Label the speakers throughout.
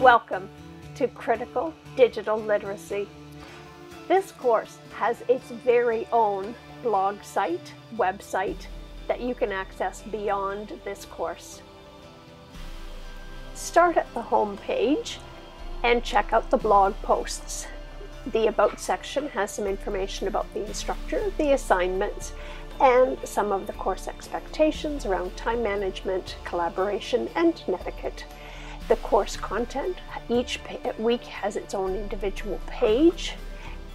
Speaker 1: Welcome to Critical Digital Literacy. This course has its very own blog site, website, that you can access beyond this course. Start at the home page and check out the blog posts. The About section has some information about the instructor, the assignments, and some of the course expectations around time management, collaboration, and netiquette the course content. Each week has its own individual page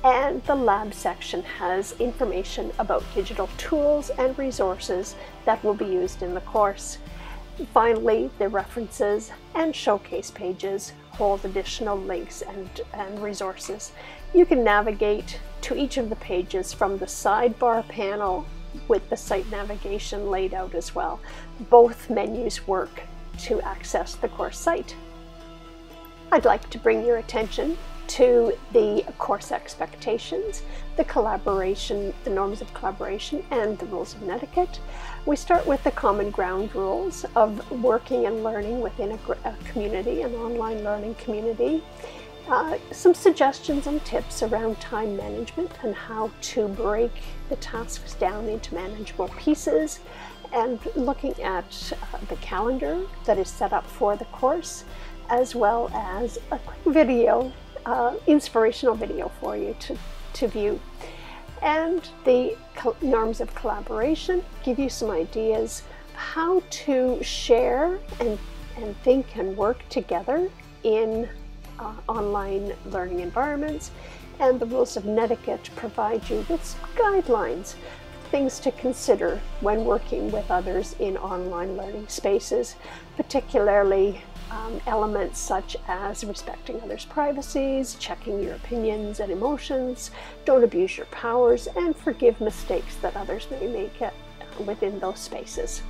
Speaker 1: and the lab section has information about digital tools and resources that will be used in the course. Finally, the references and showcase pages hold additional links and, and resources. You can navigate to each of the pages from the sidebar panel with the site navigation laid out as well. Both menus work to access the course site. I'd like to bring your attention to the course expectations, the collaboration, the norms of collaboration, and the rules of etiquette. We start with the common ground rules of working and learning within a, a community, an online learning community. Uh, some suggestions and tips around time management and how to break the tasks down into manageable pieces and looking at uh, the calendar that is set up for the course as well as a quick video, uh, inspirational video for you to, to view. And the norms of collaboration give you some ideas how to share and, and think and work together in uh, online learning environments. And the rules of netiquette provide you with some guidelines things to consider when working with others in online learning spaces, particularly um, elements such as respecting others' privacies, checking your opinions and emotions, don't abuse your powers, and forgive mistakes that others may make within those spaces.